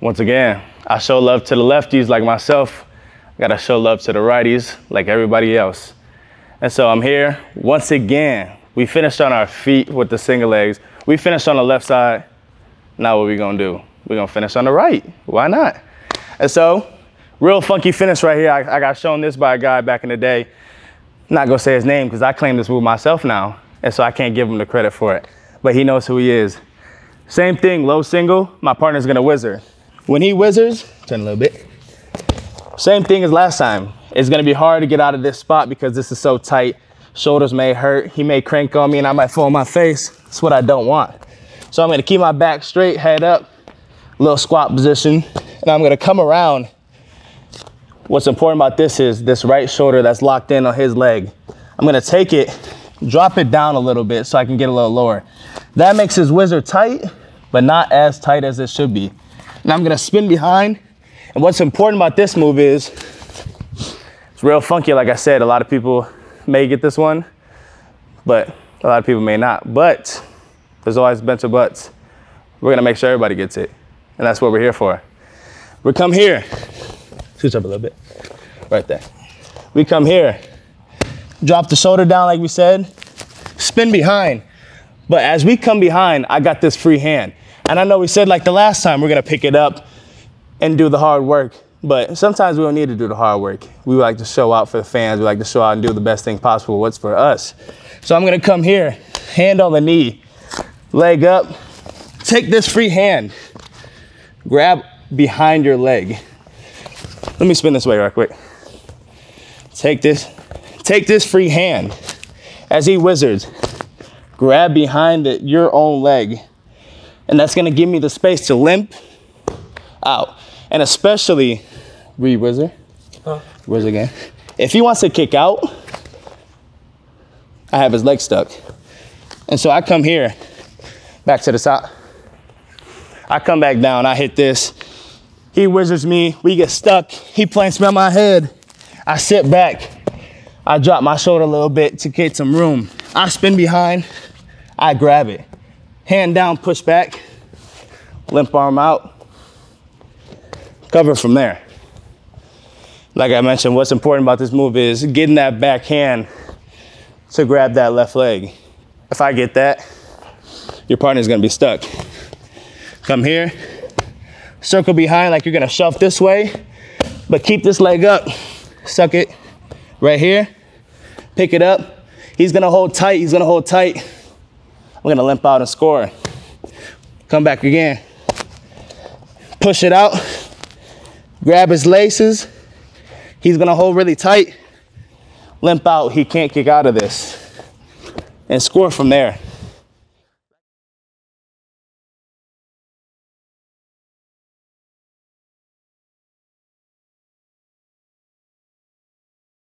Once again, I show love to the lefties like myself. I gotta show love to the righties like everybody else. And so I'm here once again. We finished on our feet with the single legs. We finished on the left side. Now what we gonna do? We're gonna finish on the right. Why not? And so, real funky finish right here. I, I got shown this by a guy back in the day. not gonna say his name because I claim this move myself now. And so I can't give him the credit for it. But he knows who he is. Same thing, low single, my partner's gonna whizzer. When he whizzes, turn a little bit. Same thing as last time. It's gonna be hard to get out of this spot because this is so tight. Shoulders may hurt. He may crank on me and I might fall on my face. That's what I don't want. So I'm gonna keep my back straight, head up, little squat position, and I'm gonna come around. What's important about this is this right shoulder that's locked in on his leg. I'm gonna take it, drop it down a little bit so I can get a little lower. That makes his whizzer tight, but not as tight as it should be. And I'm gonna spin behind. And what's important about this move is, it's real funky, like I said, a lot of people may get this one, but a lot of people may not. But there's always a bunch of buts. We're gonna make sure everybody gets it. And that's what we're here for. We come here, scooch up a little bit, right there. We come here, drop the shoulder down like we said, spin behind. But as we come behind, I got this free hand. And I know we said like the last time, we're gonna pick it up and do the hard work. But sometimes we don't need to do the hard work. We like to show out for the fans. We like to show out and do the best thing possible. What's for us? So I'm gonna come here, hand on the knee, leg up, take this free hand, grab behind your leg. Let me spin this way right quick. Take this, take this free hand as he whizzers, Grab behind the, your own leg. And that's gonna give me the space to limp out. And especially, re whizzer, Huh? whizzer again. If he wants to kick out, I have his leg stuck. And so I come here, back to the top. I come back down, I hit this. He whizzers me, we get stuck. He plants me on my head. I sit back. I drop my shoulder a little bit to get some room. I spin behind, I grab it. Hand down, push back, limp arm out, cover from there. Like I mentioned, what's important about this move is getting that back hand to grab that left leg. If I get that, your partner's gonna be stuck. Come here, circle behind like you're gonna shove this way, but keep this leg up. Suck it right here, pick it up. He's gonna hold tight, he's gonna hold tight. I'm gonna limp out and score. Come back again. Push it out, grab his laces. He's gonna hold really tight, limp out. He can't kick out of this and score from there.